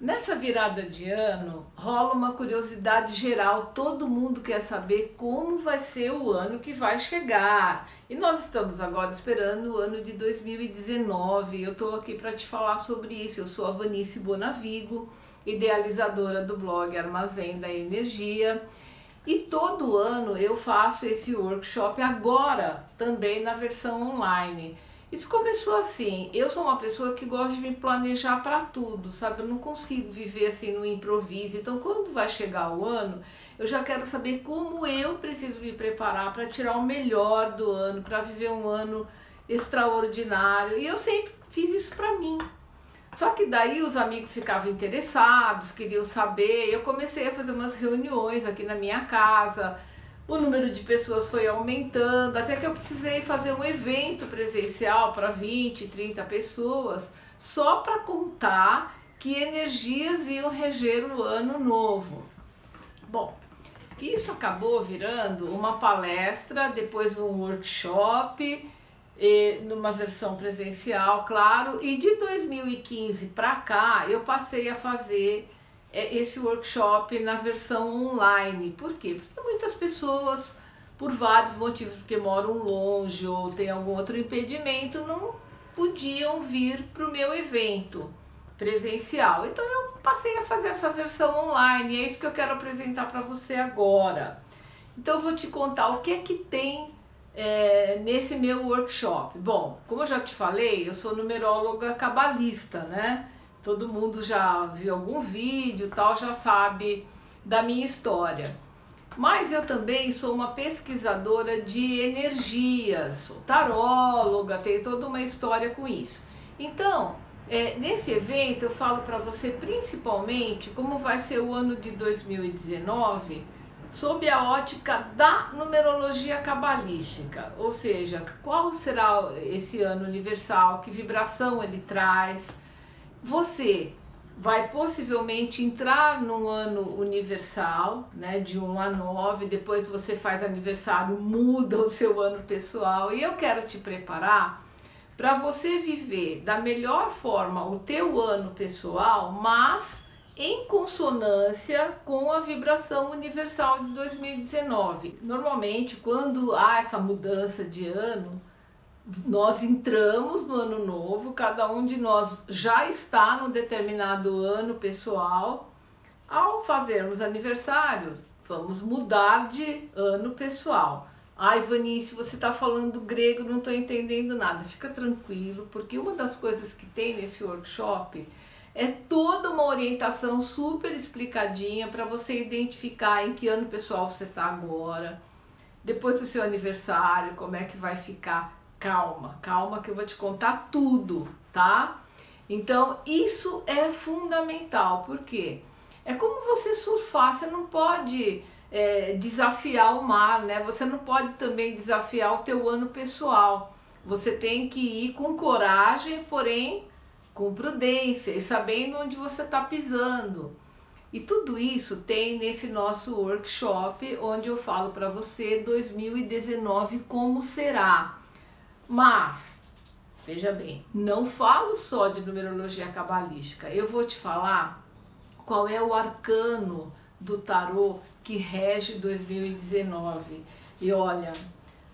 Nessa virada de ano, rola uma curiosidade geral, todo mundo quer saber como vai ser o ano que vai chegar. E nós estamos agora esperando o ano de 2019. Eu estou aqui para te falar sobre isso. Eu sou a Vanice Bonavigo, idealizadora do blog Armazém da Energia. E todo ano eu faço esse workshop agora também na versão online. Isso começou assim, eu sou uma pessoa que gosta de me planejar para tudo, sabe? Eu não consigo viver assim no improviso. Então, quando vai chegar o ano, eu já quero saber como eu preciso me preparar para tirar o melhor do ano, para viver um ano extraordinário. E eu sempre fiz isso para mim. Só que daí os amigos ficavam interessados, queriam saber. Eu comecei a fazer umas reuniões aqui na minha casa o número de pessoas foi aumentando, até que eu precisei fazer um evento presencial para 20, 30 pessoas, só para contar que energias iam reger o ano novo. Bom, isso acabou virando uma palestra, depois um workshop, numa versão presencial, claro, e de 2015 para cá eu passei a fazer esse workshop na versão online. Por quê? Porque muitas pessoas, por vários motivos, porque moram longe ou tem algum outro impedimento, não podiam vir para o meu evento presencial. Então eu passei a fazer essa versão online, e é isso que eu quero apresentar para você agora. Então eu vou te contar o que é que tem é, nesse meu workshop. Bom, como eu já te falei, eu sou numeróloga cabalista, né? Todo mundo já viu algum vídeo tal, já sabe da minha história. Mas eu também sou uma pesquisadora de energias, sou taróloga, tenho toda uma história com isso. Então, é, nesse evento eu falo para você principalmente como vai ser o ano de 2019 sob a ótica da numerologia cabalística, ou seja, qual será esse ano universal, que vibração ele traz, você vai possivelmente entrar no ano universal, né, de 1 a 9, depois você faz aniversário, muda o seu ano pessoal, e eu quero te preparar para você viver da melhor forma o teu ano pessoal, mas em consonância com a vibração universal de 2019. Normalmente, quando há essa mudança de ano, nós entramos no ano novo, cada um de nós já está no determinado ano pessoal. Ao fazermos aniversário, vamos mudar de ano pessoal. Ai, Vanice, você está falando grego, não estou entendendo nada. Fica tranquilo, porque uma das coisas que tem nesse workshop é toda uma orientação super explicadinha para você identificar em que ano pessoal você está agora, depois do seu aniversário, como é que vai ficar Calma, calma que eu vou te contar tudo, tá? Então, isso é fundamental, porque é como você surfar, você não pode é, desafiar o mar, né? Você não pode também desafiar o teu ano pessoal. Você tem que ir com coragem, porém com prudência e sabendo onde você está pisando. E tudo isso tem nesse nosso workshop, onde eu falo para você 2019 como será. Mas, veja bem, não falo só de numerologia cabalística. Eu vou te falar qual é o arcano do tarô que rege 2019. E olha,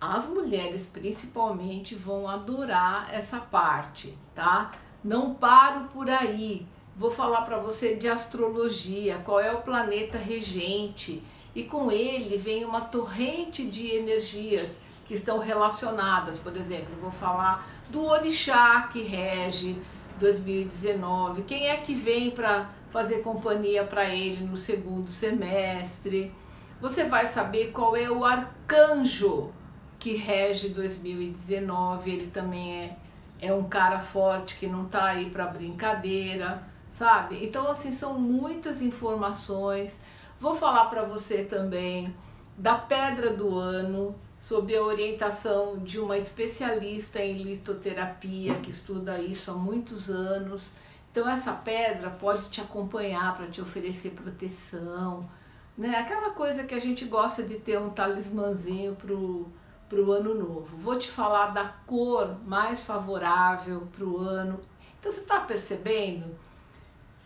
as mulheres principalmente vão adorar essa parte, tá? Não paro por aí. Vou falar para você de astrologia, qual é o planeta regente, e com ele vem uma torrente de energias que estão relacionadas, por exemplo, vou falar do orixá que rege 2019, quem é que vem para fazer companhia para ele no segundo semestre. Você vai saber qual é o arcanjo que rege 2019, ele também é, é um cara forte que não está aí para brincadeira, sabe? Então, assim, são muitas informações. Vou falar para você também da pedra do ano, sob a orientação de uma especialista em litoterapia que estuda isso há muitos anos. Então essa pedra pode te acompanhar para te oferecer proteção, né? Aquela coisa que a gente gosta de ter um talismãzinho pro pro ano novo. Vou te falar da cor mais favorável para o ano. Então você está percebendo?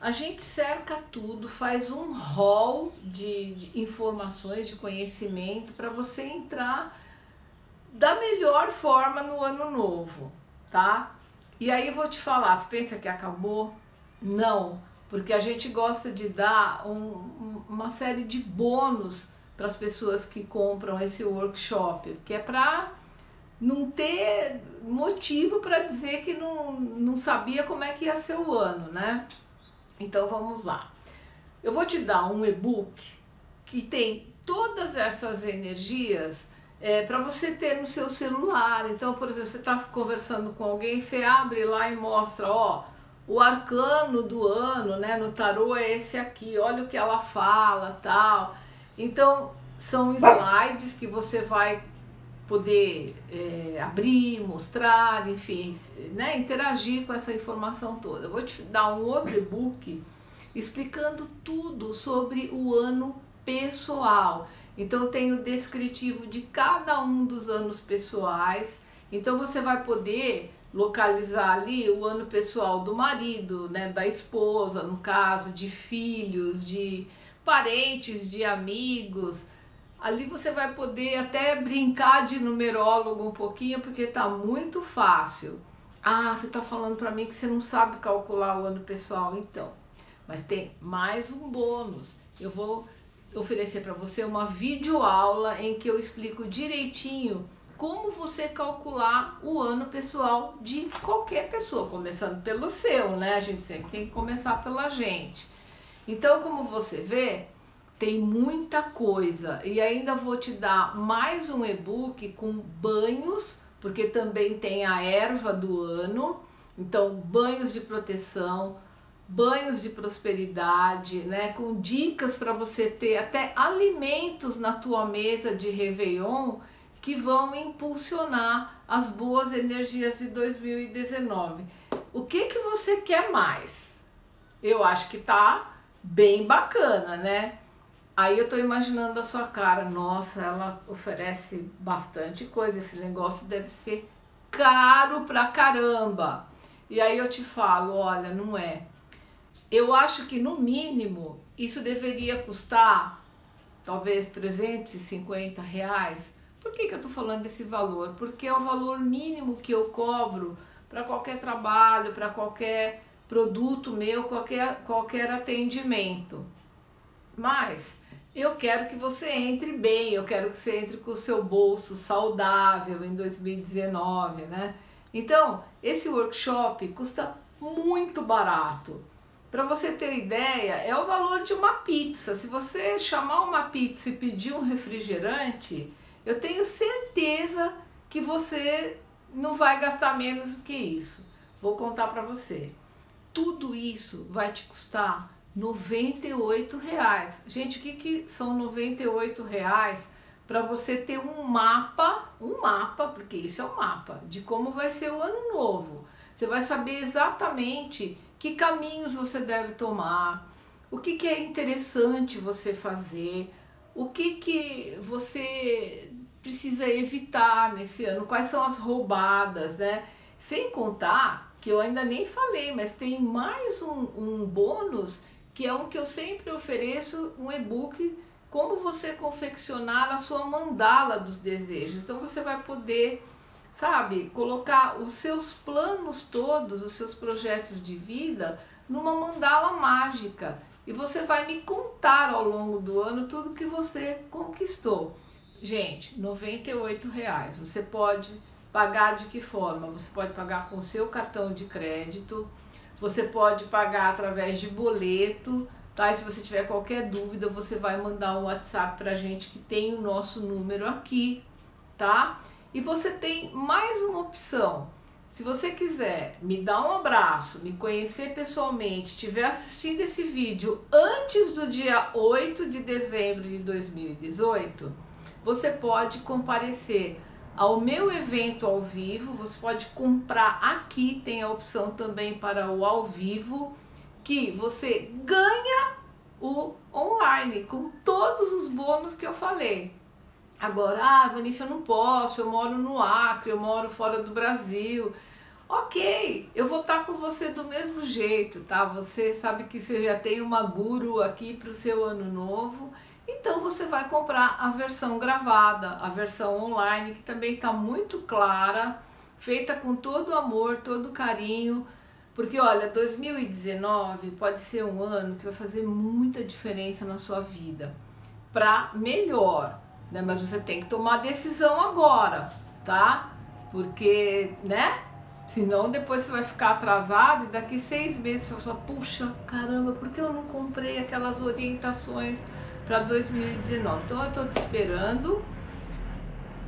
A gente cerca tudo, faz um hall de, de informações, de conhecimento para você entrar da melhor forma no ano novo, tá? E aí eu vou te falar, você pensa que acabou? Não, porque a gente gosta de dar um, uma série de bônus para as pessoas que compram esse workshop, que é para não ter motivo para dizer que não, não sabia como é que ia ser o ano, né? Então vamos lá. Eu vou te dar um e-book que tem todas essas energias é, para você ter no seu celular. Então, por exemplo, você está conversando com alguém, você abre lá e mostra, ó, o arcano do ano, né, no tarô é esse aqui, olha o que ela fala, tal. Então, são slides que você vai poder é, abrir, mostrar, enfim, né, interagir com essa informação toda. Eu vou te dar um outro e-book explicando tudo sobre o ano pessoal. Então tem o descritivo de cada um dos anos pessoais. Então você vai poder localizar ali o ano pessoal do marido, né, da esposa, no caso, de filhos, de parentes, de amigos. Ali você vai poder até brincar de numerólogo um pouquinho, porque tá muito fácil. Ah, você tá falando para mim que você não sabe calcular o ano pessoal, então. Mas tem mais um bônus. Eu vou oferecer para você uma videoaula em que eu explico direitinho como você calcular o ano pessoal de qualquer pessoa, começando pelo seu, né? A gente sempre tem que começar pela gente. Então, como você vê, tem muita coisa e ainda vou te dar mais um e-book com banhos, porque também tem a erva do ano. Então, banhos de proteção, banhos de prosperidade, né, com dicas para você ter até alimentos na tua mesa de Réveillon que vão impulsionar as boas energias de 2019. O que que você quer mais? Eu acho que tá bem bacana, né? Aí eu tô imaginando a sua cara, nossa, ela oferece bastante coisa, esse negócio deve ser caro pra caramba. E aí eu te falo, olha, não é eu acho que no mínimo isso deveria custar talvez 350 reais. Por que, que eu estou falando desse valor? Porque é o valor mínimo que eu cobro para qualquer trabalho, para qualquer produto meu, qualquer, qualquer atendimento. Mas eu quero que você entre bem, eu quero que você entre com o seu bolso saudável em 2019, né? Então, esse workshop custa muito barato. Para você ter ideia, é o valor de uma pizza. Se você chamar uma pizza e pedir um refrigerante, eu tenho certeza que você não vai gastar menos do que isso. Vou contar para você. Tudo isso vai te custar 98 reais. Gente, o que, que são 98 reais para você ter um mapa, um mapa, porque isso é um mapa, de como vai ser o ano novo. Você vai saber exatamente que caminhos você deve tomar, o que, que é interessante você fazer, o que, que você precisa evitar nesse ano, quais são as roubadas, né? Sem contar que eu ainda nem falei, mas tem mais um, um bônus que é um que eu sempre ofereço, um e-book como você confeccionar a sua mandala dos desejos. Então você vai poder sabe, colocar os seus planos todos, os seus projetos de vida numa mandala mágica. E você vai me contar ao longo do ano tudo que você conquistou. Gente, R$ reais. Você pode pagar de que forma? Você pode pagar com seu cartão de crédito, você pode pagar através de boleto, tá? E se você tiver qualquer dúvida, você vai mandar um WhatsApp pra gente que tem o nosso número aqui, tá? E você tem mais uma opção. Se você quiser me dar um abraço, me conhecer pessoalmente, estiver assistindo esse vídeo antes do dia 8 de dezembro de 2018, você pode comparecer ao meu evento ao vivo, você pode comprar aqui, tem a opção também para o ao vivo, que você ganha o online com todos os bônus que eu falei. Agora, ah, Vinícius, eu não posso, eu moro no Acre, eu moro fora do Brasil. ok, eu vou estar com você do mesmo jeito, tá? Você sabe que você já tem uma guru aqui para o seu ano novo, então você vai comprar a versão gravada, a versão online, que também está muito clara, feita com todo amor, todo carinho, porque olha, 2019 pode ser um ano que vai fazer muita diferença na sua vida, para melhor, né? Mas você tem que tomar decisão agora, tá? Porque, né? Senão depois você vai ficar atrasado e daqui seis meses você vai falar, puxa, caramba, por que eu não comprei aquelas orientações para 2019? Então eu estou te esperando,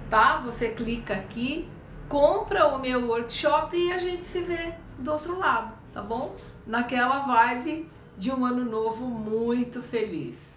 tá? Você clica aqui, compra o meu workshop e a gente se vê do outro lado, tá bom? Naquela vibe de um ano novo muito feliz.